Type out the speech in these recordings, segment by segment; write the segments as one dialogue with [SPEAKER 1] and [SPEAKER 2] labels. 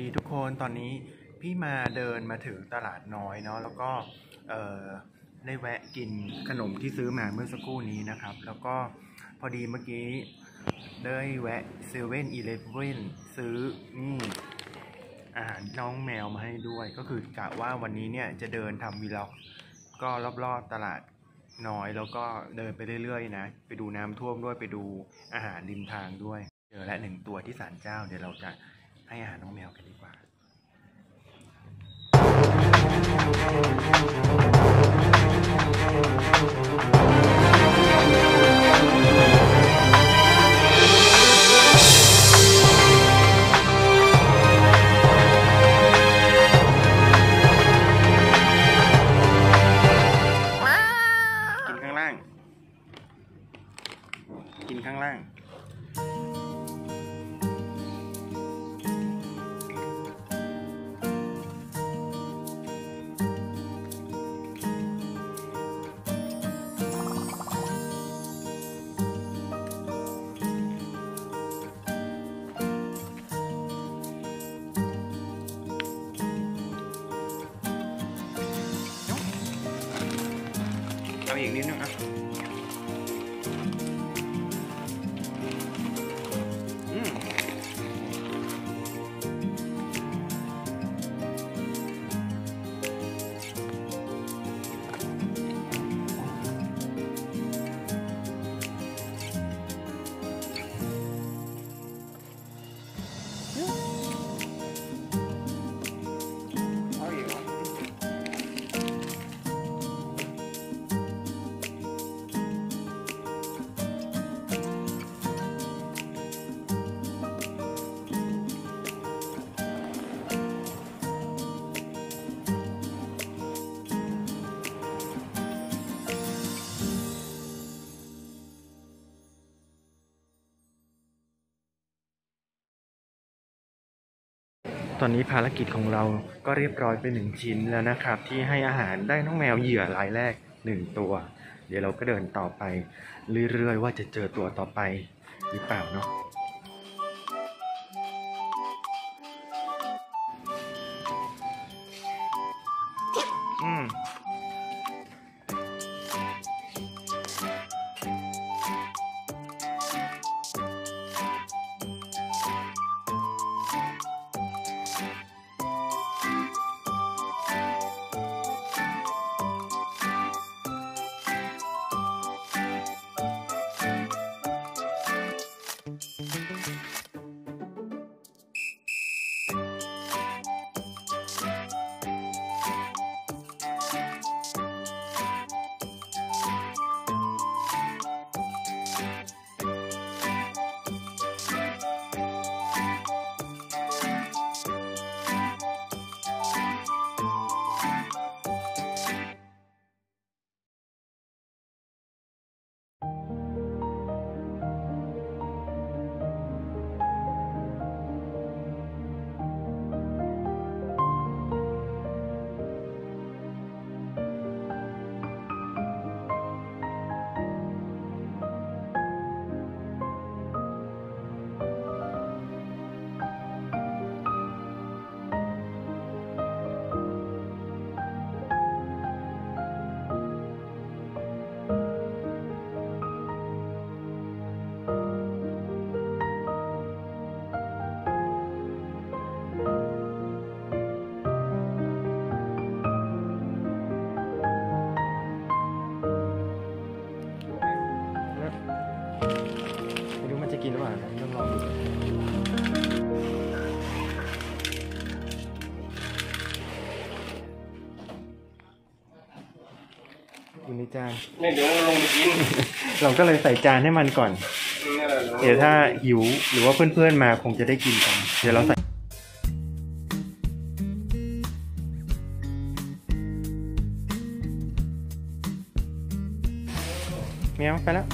[SPEAKER 1] ดีทุกคนตอนนี้พี่มาเดินมาถึงตลาดน้อยเนาะแล้วก็เออได้แวะกินขนมที่ซื้อมาเมื่อสักครู่นี้นะครับ แล้วก็พอดีเมื่อกี้ได้แวะเซเว่นอีเลฟเว่นซื้อนี่อาหารน้องแมวมาให้ด้วย ก็คือกะว่าวันนี้เนี่ยจะเดินทำวีล็อก ก็รอบๆตลาดน้อยแล้วก็เดินไปเรื่อยๆนะ ไปดูน้ำท่วมด้วยไปดูอาหารริมทางด้วย เจอและหนึ่งตัวที่ศาลเจ้าเดี๋ยวเราจะ ให้อาหารน้องแมวกันดีกว่า ตอนนี้ภารกิจของเราก็เรียบร้อยไปหนึ่งชิ้นแล้วนะครับ ที่ให้อาหารได้น้องแมวเหยื่อรายแรกหนึ่งตัว เดี๋ยวเราก็เดินต่อไป เรื่อยๆว่าจะเจอตัวต่อไปหรือเปล่าเนาะ อยู่ในจาน
[SPEAKER 2] ไม่เดี๋ยวลงไปกิน
[SPEAKER 1] เราก็เลยใส่จานให้มันก่อน
[SPEAKER 2] นี่แหละ
[SPEAKER 1] เดี๋ยวถ้าหิวหรือว่าเพื่อนๆมาคงจะได้กินกัน เดี๋ยวเราใส่แมวไปแล้ว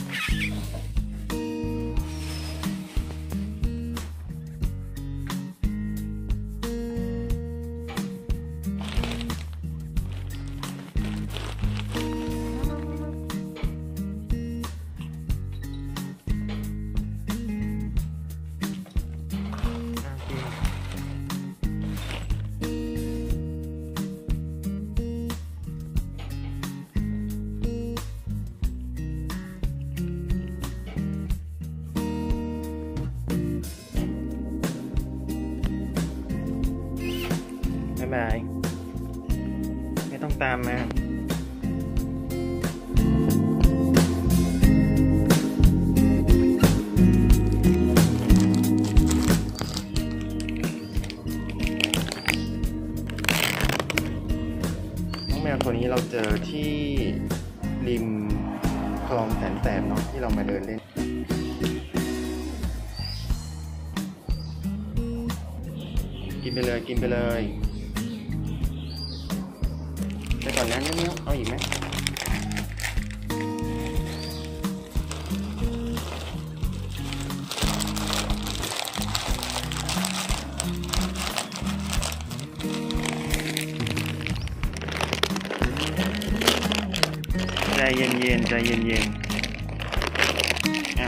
[SPEAKER 1] เจอที่ริมคลองแสนแสบเนาะที่เรามาเดินเล่น กินไปเลยกินไปเลยไปก่อนนะเนี่ยเอาอีกไหม เย็นๆใจเย็นๆอ่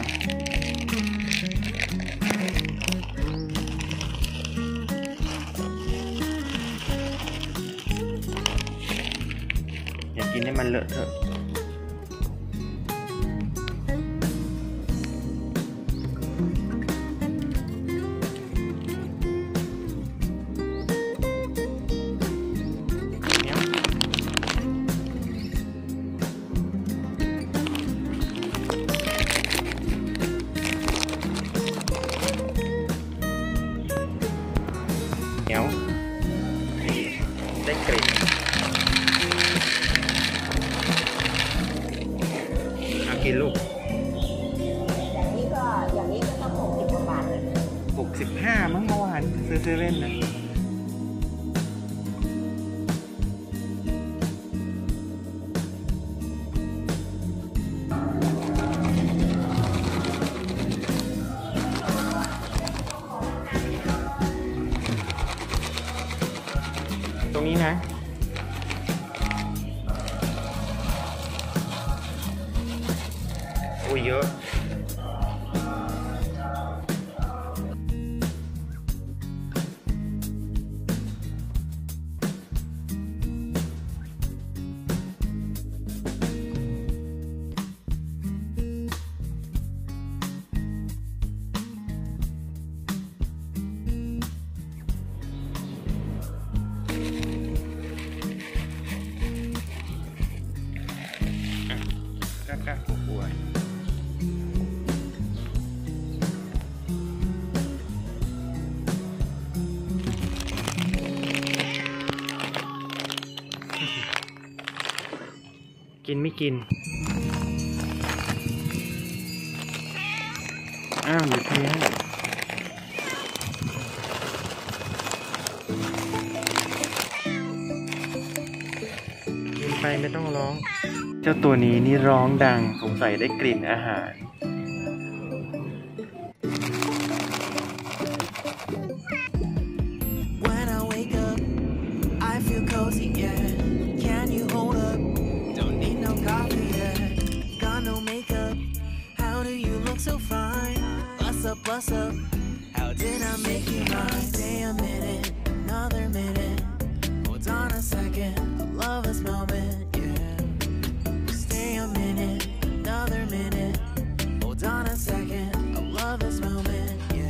[SPEAKER 1] วานซื้อเซเว่นนะตรงนี้นะโอ้ยเยอะ นไม่กิน อ้าวอยู่ที่ให้กินไปไม่ต้องร้อง เจ้าตัวนี้นี่ร้องดังสงสัยได้กลิ่นอาหาร
[SPEAKER 3] up, bust up. How did I make you mine? Stay a minute, another minute. Hold on a second, I love this moment, yeah. Stay a minute, another minute. Hold on a second, I love this moment, yeah.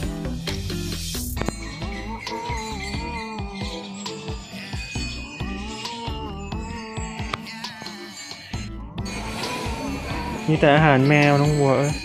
[SPEAKER 1] มีแต่อาหารแมวน้องวัวเอ้ย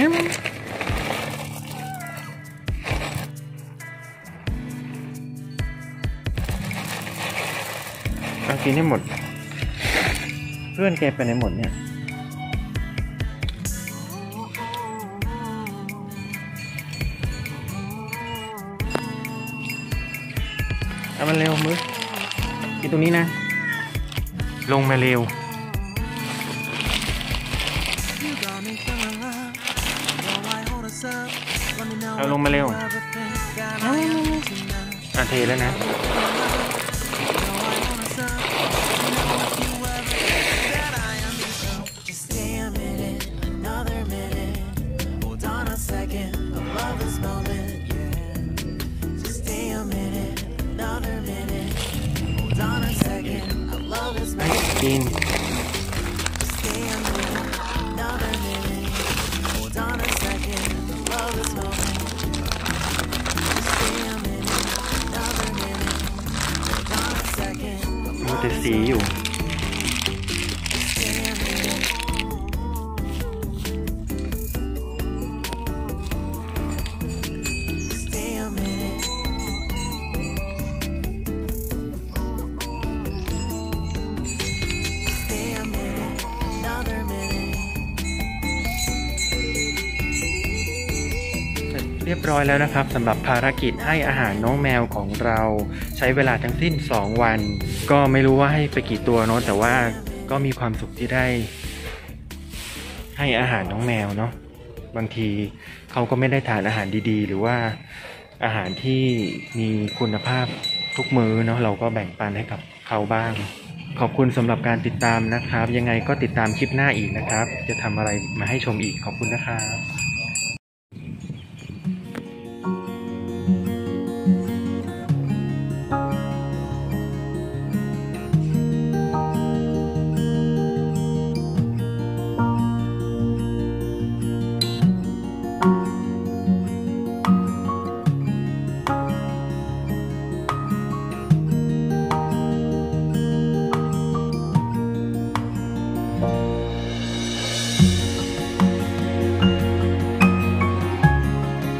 [SPEAKER 3] yeah.
[SPEAKER 1] เอากินให้หมดเพื่อนแกไปไหนหมดเนี่ย
[SPEAKER 3] เอามันเร็วมือกินตรงนี้นะ ลงมาเร็ว เอาลงมาเร็ว
[SPEAKER 1] everything. Got I am tonight.
[SPEAKER 3] อะเทแล้วนะ รียบร้อยแล้วนะครับสำหรับภารกิจให้อาหารน้องแมวของเราใช้เวลาทั้งสิ้น 2 วัน ก็ไม่รู้ว่าให้ไปกี่ตัวเนาะแต่ว่าก็มีความสุขที่ได้ ให้อาหารน้องแมวเนาะบางทีเขาก็ไม่ได้ทานอาหารดีๆ หรือว่าอาหารที่มีคุณภาพทุกมื้อเนาะเราก็แบ่งปันให้กับเขาบ้าง ขอบคุณสำหรับการติดตามนะครับ ยังไงก็ติดตามคลิปหน้าอีกนะครับ จะทำอะไรมาให้ชมอีกขอบคุณนะครับ